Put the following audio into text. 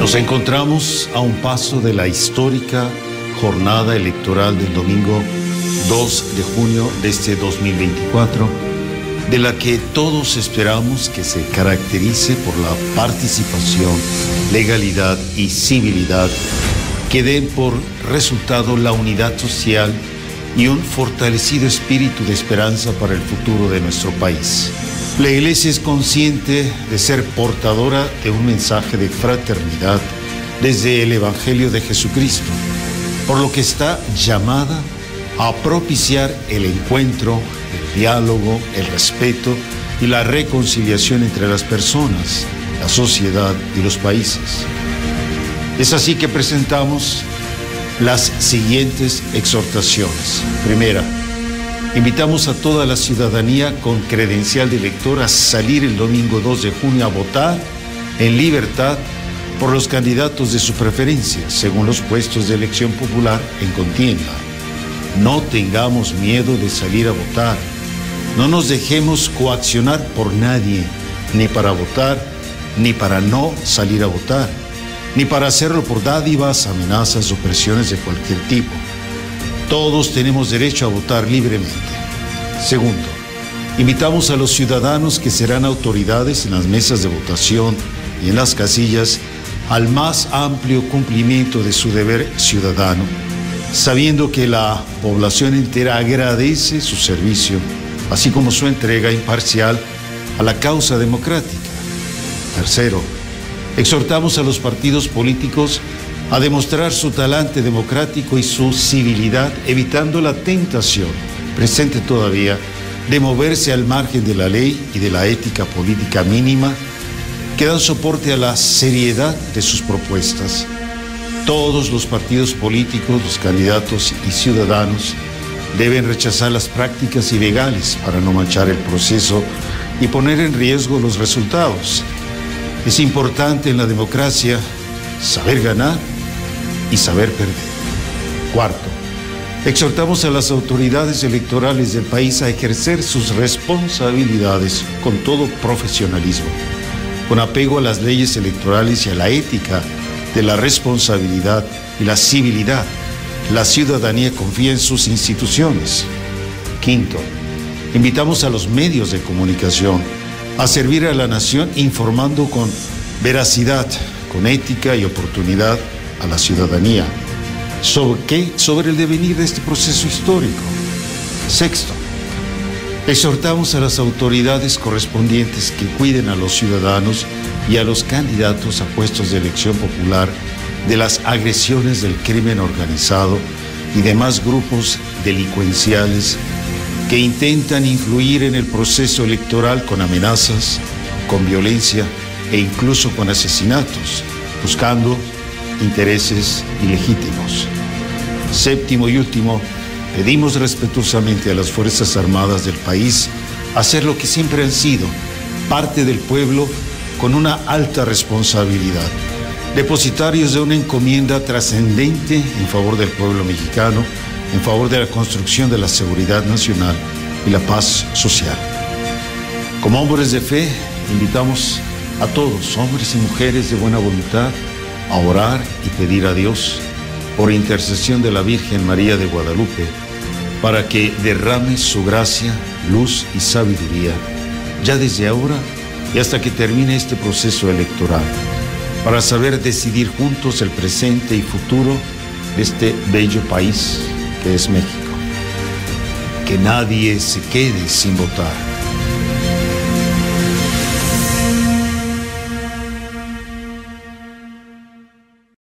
Nos encontramos a un paso de la histórica jornada electoral del domingo 2 de junio de este 2024, de la que todos esperamos que se caracterice por la participación, legalidad y civilidad que den por resultado la unidad social y un fortalecido espíritu de esperanza para el futuro de nuestro país. La Iglesia es consciente de ser portadora de un mensaje de fraternidad desde el Evangelio de Jesucristo, por lo que está llamada a propiciar el encuentro, el diálogo, el respeto y la reconciliación entre las personas, la sociedad y los países. Es así que presentamos las siguientes exhortaciones. Primera, invitamos a toda la ciudadanía con credencial de elector a salir el domingo 2 de junio a votar en libertad por los candidatos de su preferencia, según los puestos de elección popular en contienda. No tengamos miedo de salir a votar. No nos dejemos coaccionar por nadie, ni para votar, ni para no salir a votar ni para hacerlo por dádivas, amenazas o presiones de cualquier tipo. Todos tenemos derecho a votar libremente. Segundo, invitamos a los ciudadanos que serán autoridades en las mesas de votación y en las casillas al más amplio cumplimiento de su deber ciudadano, sabiendo que la población entera agradece su servicio, así como su entrega imparcial a la causa democrática. Tercero, Exhortamos a los partidos políticos a demostrar su talante democrático y su civilidad, evitando la tentación, presente todavía, de moverse al margen de la ley y de la ética política mínima que dan soporte a la seriedad de sus propuestas. Todos los partidos políticos, los candidatos y ciudadanos deben rechazar las prácticas ilegales para no manchar el proceso y poner en riesgo los resultados. Es importante en la democracia saber ganar y saber perder. Cuarto, exhortamos a las autoridades electorales del país a ejercer sus responsabilidades con todo profesionalismo, con apego a las leyes electorales y a la ética de la responsabilidad y la civilidad. La ciudadanía confía en sus instituciones. Quinto, invitamos a los medios de comunicación a servir a la nación informando con veracidad, con ética y oportunidad a la ciudadanía. ¿Sobre el devenir de este proceso histórico. Sexto, exhortamos a las autoridades correspondientes que cuiden a los ciudadanos y a los candidatos a puestos de elección popular de las agresiones del crimen organizado y demás grupos delincuenciales que intentan influir en el proceso electoral con amenazas, con violencia e incluso con asesinatos, buscando intereses ilegítimos. Séptimo y último, pedimos respetuosamente a las Fuerzas Armadas del país hacer lo que siempre han sido, parte del pueblo con una alta responsabilidad, depositarios de una encomienda trascendente en favor del pueblo mexicano, en favor de la construcción de la seguridad nacional y la paz social. Como hombres de fe, invitamos a todos, hombres y mujeres de buena voluntad, a orar y pedir a Dios por intercesión de la Virgen María de Guadalupe, para que derrame su gracia, luz y sabiduría, ya desde ahora y hasta que termine este proceso electoral, para saber decidir juntos el presente y futuro de este bello país que es México. Que nadie se quede sin votar.